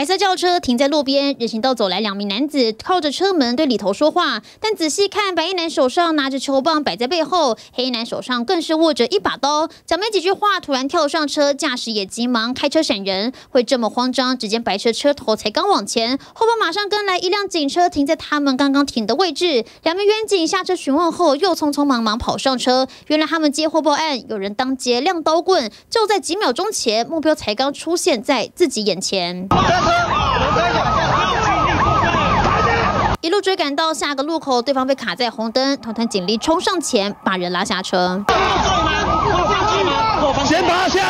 白色轿车停在路边，人行道走来两名男子，靠着车门对里头说话。但仔细看，白衣男手上拿着球棒摆在背后，黑衣男手上更是握着一把刀。讲没几句话，突然跳上车，驾驶也急忙开车闪人。会这么慌张？只见白车车头才刚往前，后方马上跟来一辆警车，停在他们刚刚停的位置。两名冤警下车询问后，又匆匆忙忙跑上车。原来他们接获报案，有人当街亮刀棍，就在几秒钟前，目标才刚出现在自己眼前。一路追赶到下个路口，对方被卡在红灯，团团警力冲上前把人拉下车。先拔下。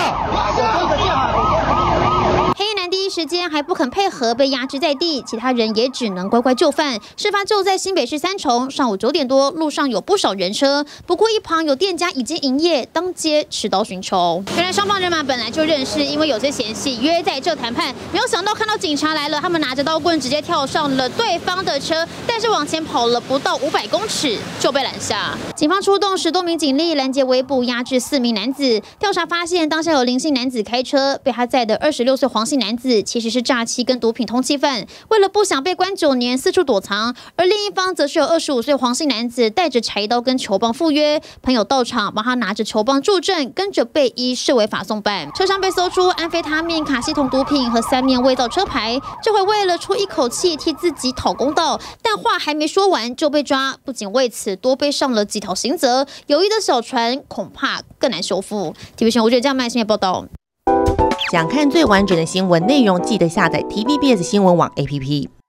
时间还不肯配合，被压制在地，其他人也只能乖乖就范。事发就在新北市三重，上午九点多，路上有不少人车，不过一旁有店家已经营业，当街持刀寻仇。原来双方人马本来就认识，因为有些嫌隙，约在这谈判。没有想到看到警察来了，他们拿着刀棍直接跳上了对方的车，但是往前跑了不到五百公尺就被拦下。警方出动十多名警力拦截围捕，压制四名男子。调查发现，当下有林姓男子开车，被他载的二十六岁黄姓男子。其实是诈欺跟毒品通缉犯，为了不想被关九年，四处躲藏。而另一方则是有二十五岁黄姓男子带着柴刀跟球棒赴约，朋友到场帮他拿着球棒助阵，跟着被依视为法送办。车上被搜出安非他命、卡西酮毒品和三面伪造车牌。这回为了出一口气替自己讨公道，但话还没说完就被抓，不仅为此多背上了几条刑责，友谊的小船恐怕更难修复。TV 新闻吴这样麦新闻报道。想看最完整的新闻内容，记得下载 TVBS 新闻网 APP。